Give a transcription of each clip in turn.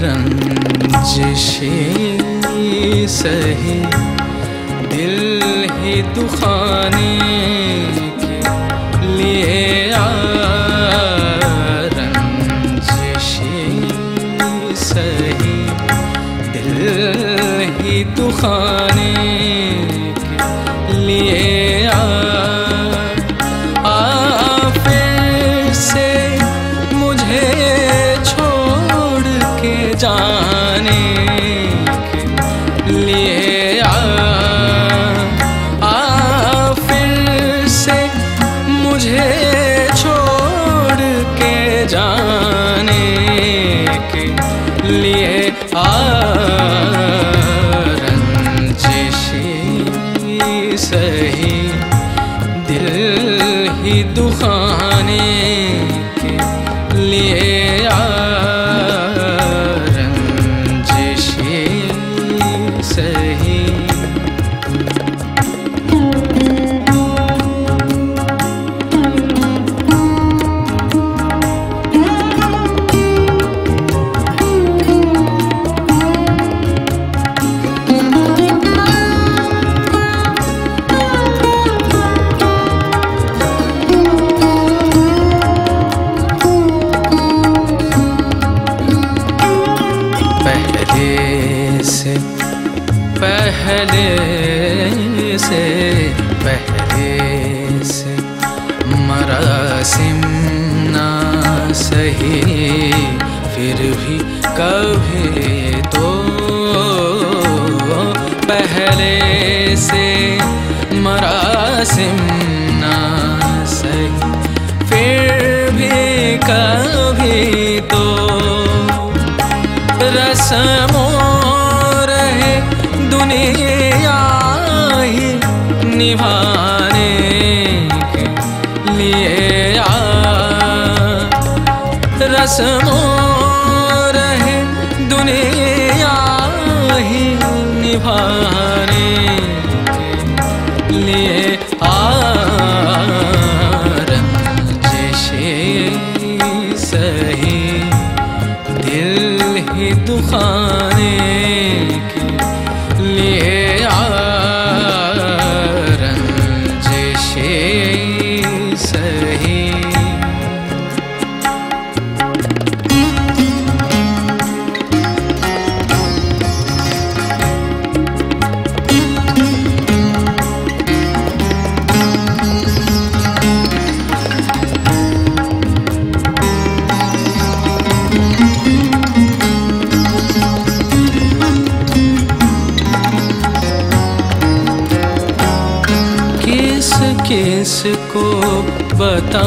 रंजिशे सही दिल ही दुखाने लिए आ से पहले से मरासिम ना सही, फिर भी कभी तो पहले से मरासिम ना सही, फिर भी कभी तो रस्मों रहे दुनिया ही निभाने के लिए आ। रस्मों रहे दुनिया ही निभाने के लिए आ। सही दिल ही दुखाने सही किस किस बताएँगे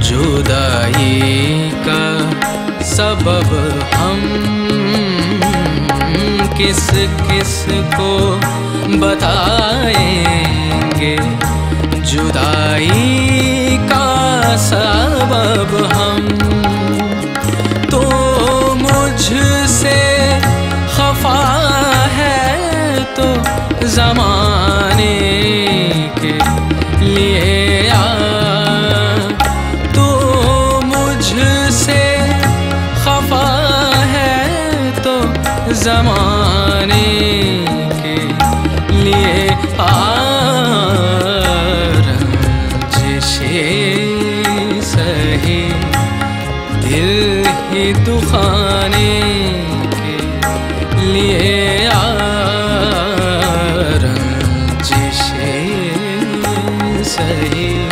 जुदाई का सबब हम। किस किस को बताएँगे जुदाई का सबब हम। तो मुझसे खफा है तो जमाने दुखाने के लिए रंजिशे सही।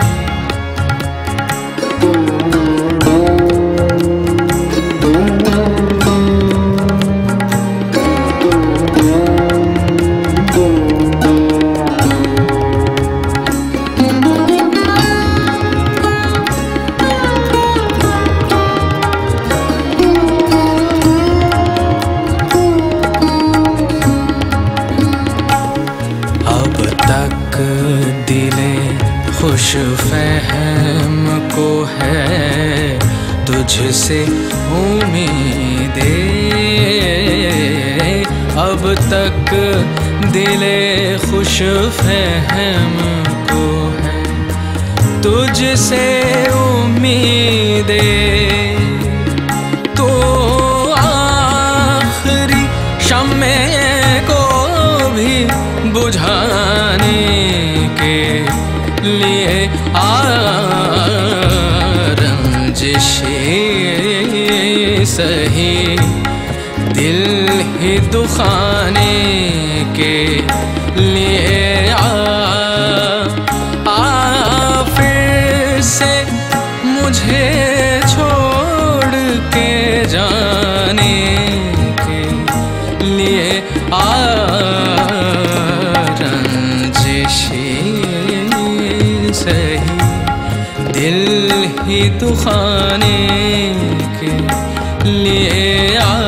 खुश फहम को है तुझसे उम्मीद। अब तक दिले खुश फहम को है तुझसे उम्मीदे। सही दिल ही दुखाने के लिए आ, आ फिर से मुझे छोड़ के जाने के लिए आ सही दिल ही दुखाने के लिए आ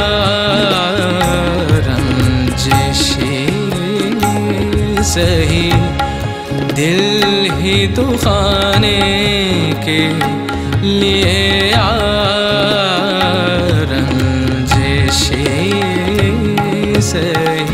सही। दिल ही दुखाने के लिए रंजिशी सही।